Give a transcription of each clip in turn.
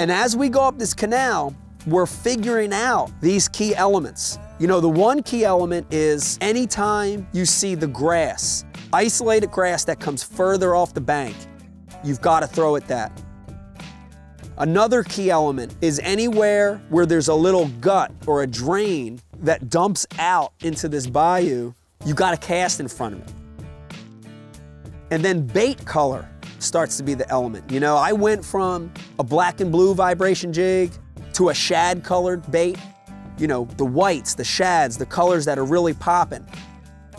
And as we go up this canal, we're figuring out these key elements. You know, the one key element is anytime you see the grass, isolated grass that comes further off the bank, you've got to throw at that. Another key element is anywhere where there's a little gut or a drain that dumps out into this bayou, you got to cast in front of it. And then bait color starts to be the element. You know, I went from a black and blue vibration jig to a shad colored bait. You know, the whites, the shads, the colors that are really popping.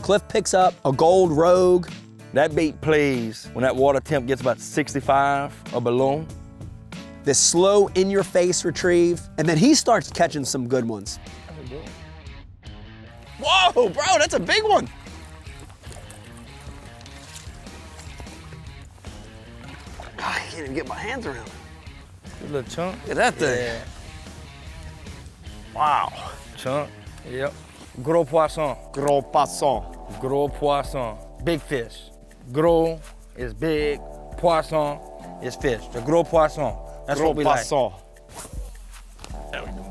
Cliff picks up a gold rogue. That bait plays when that water temp gets about 65 or below. This slow in your face retrieve. And then he starts catching some good ones. Whoa, bro, that's a big one. I can't even get my hands around it. A little chunk. Look at that thing. Yeah. Wow. Chunk. Yep. Gros poisson. Gros poisson. Gros poisson. Big fish. Gros is big. Poisson is fish. The gros poisson. That's Gros what we poisson. There we go.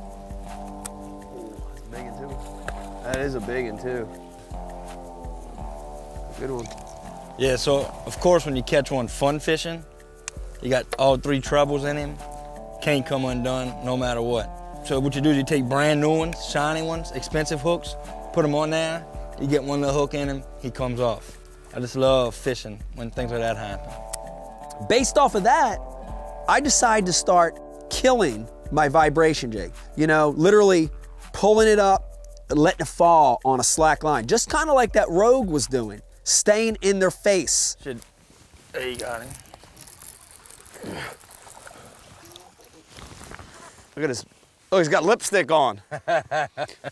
That's a big one too. That is a big one too. Good one. Yeah, so of course when you catch one fun fishing, you got all three trebles in him. Can't come undone no matter what. So what you do is you take brand new ones, shiny ones, expensive hooks, put them on there, you get one little hook in him, he comes off. I just love fishing when things like that happen. Based off of that, I decide to start killing my vibration jig. You know, literally pulling it up, letting it fall on a slack line, just kind of like that rogue was doing, staying in their face. Should, there you got him. Look at his, Oh, he's got lipstick on.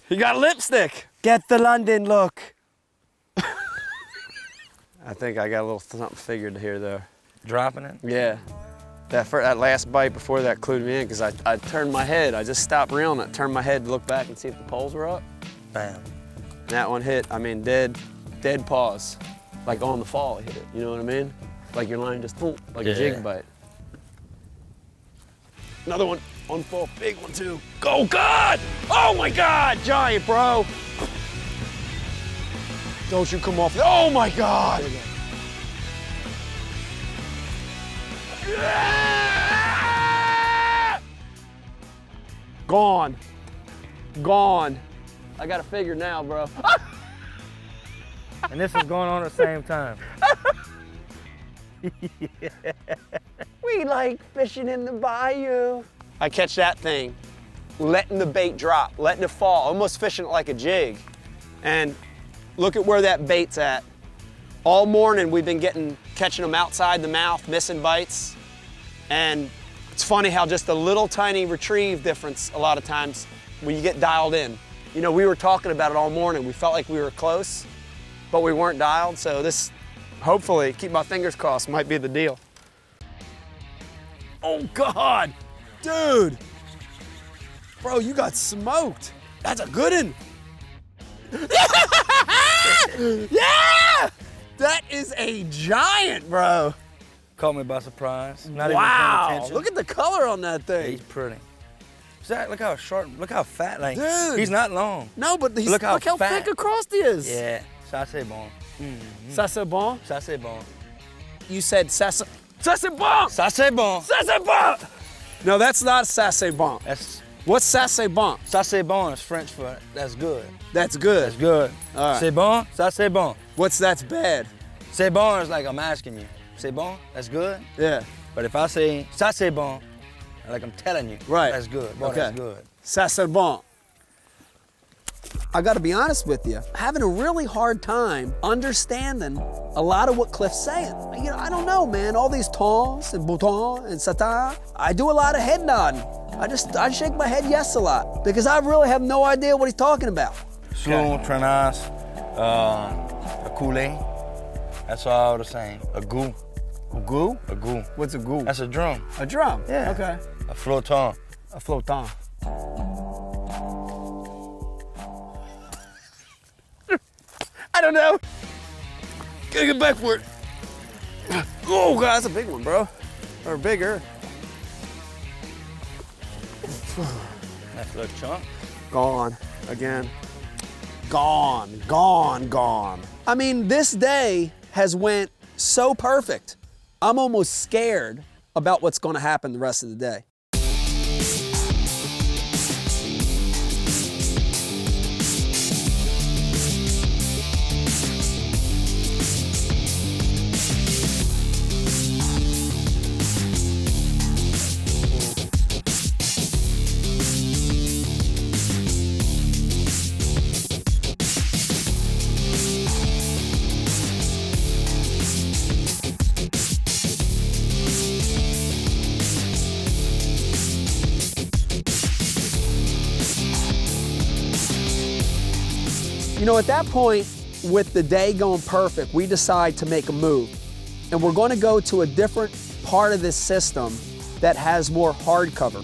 he got lipstick. Get the London look. I think I got a little something figured here though. Dropping it? Yeah. That, fir- that last bite before that clued me in because I, I turned my head. I just stopped reeling it, turned my head to look back and see if the poles were up. Bam. And that one hit, I mean, dead, dead pause. Like on the fall, it hit it. You know what I mean? Like your line just, boom, like a jig bite. Another one on fall, big one too. Go, God! Oh my God, giant, bro! Don't you come off. Oh my God! Yeah! Gone. Gone. I got a figure now, bro. And this is going on at the same time. We like fishing in the bayou. I catch that thing, letting the bait drop, letting it fall, almost fishing it like a jig. And look at where that bait's at. All morning we've been getting, catching them outside the mouth, missing bites. And it's funny how just a little tiny retrieve difference a lot of times when you get dialed in. You know, we were talking about it all morning. We felt like we were close, but we weren't dialed. So this, hopefully, keep my fingers crossed, might be the deal. Oh God, dude. Bro, you got smoked. That's a good one. yeah! That is a giant, bro. Caught me by surprise. Not wow. Look at the color on that Yeah, thing. he's pretty. Zach, look how short, look how fat, like, Dude. he's not long. No, but he's, Look look how how, fat. thick across he is. Yeah, ça c'est bon. Ça mm-hmm. c'est bon? Ça c'est bon. You said ça c'est, ça c'est bon. Ça c'est bon. Ça c'est bon. No, that's not ça c'est bon. That's, What's ça c'est bon? ça c'est bon is French for that's good. That's good. That's good. All right. C'est bon, ça c'est bon. What's that's bad? C'est bon is like I'm asking you. C'est bon, that's good. Yeah. But if I say ça c'est bon, like I'm telling you, Right. that's good. Boy, Okay. that's good. Ça c'est bon. I gotta be honest with you, having a really hard time understanding a lot of what Cliff's saying. You know, I don't know, man. All these tons and boutons and satan. I do a lot of head nodding. I just I shake my head yes a lot because I really have no idea what he's talking about. Slow, trenasse, uh, a coulee. That's all the same. A goo, A goo? a goo. What's a goo? That's a drum. a drum. Yeah. Okay. A floton. A flotant. I don't know. Gotta get back for it. Oh, God, that's a big one, bro. Or bigger. That's a chunk. Gone again. Gone, gone, gone. I mean, this day has went so perfect. I'm almost scared about what's going to happen the rest of the day. You know, at that point, with the day going perfect, we decide to make a move. And we're going to go to a different part of this system that has more hard cover.